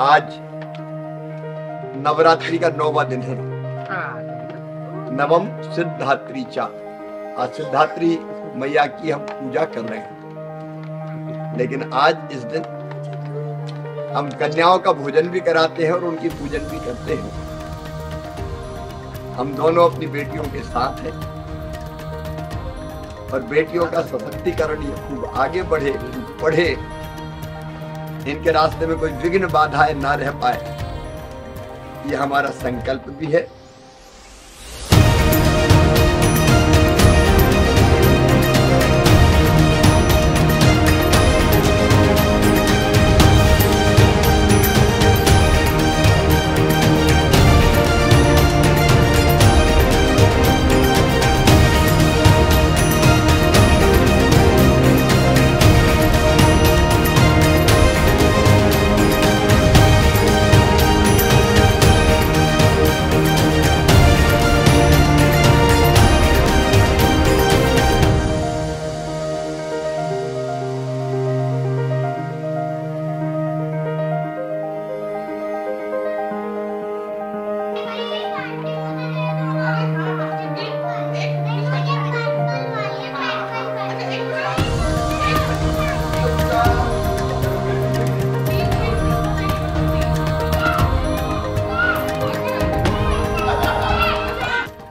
आज नवरात्रि का नौवा दिन है। नवम सिद्धात्री चा। आज सिद्धात्री मैया की हम पूजा कर रहे हैं। लेकिन आज इस दिन हम कन्याओं का भोजन भी कराते हैं और उनकी पूजन भी करते हैं। हम दोनों अपनी बेटियों के साथ हैं। और बेटियों का सशक्तिकरण ये खूब आगे बढ़े बढ़े। इनके रास्ते में कोई विघ्न बाधाएँ ना रह पाए। ये हमारा संकल्प भी है।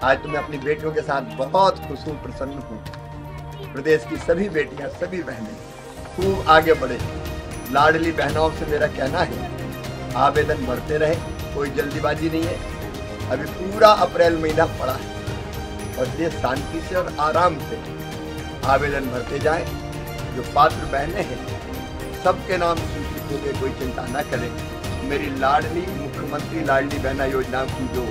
आज तो मैं अपनी बेटियों के साथ बहुत खुश हूँ प्रसन्न हूँ। प्रदेश की सभी बेटियाँ, सभी बहनें, खूब आगे बढ़े। लाडली बहनों से मेरा कहना है, आवेदन बढ़ते रहे, कोई जल्दीबाजी नहीं है। अभी पूरा अप्रैल महीना पड़ा है और देश शांति से और आराम से आवेदन भरते जाए। जो पात्र बहनें हैं, सबके नाम सूचित हो गए कोई चिंता न करें। मेरी लाडली मुख्यमंत्री लाडली बहना योजना की जो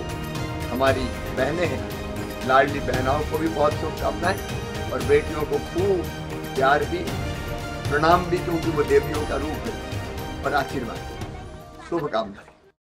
हमारी बहनें हैं। लाडली बहनाओं को भी बहुत शुभकामनाएँ और बेटियों को खूब प्यार भी, प्रणाम भी, क्योंकि वो देवियों का रूप है। और आशीर्वाद। शुभकामनाएँ।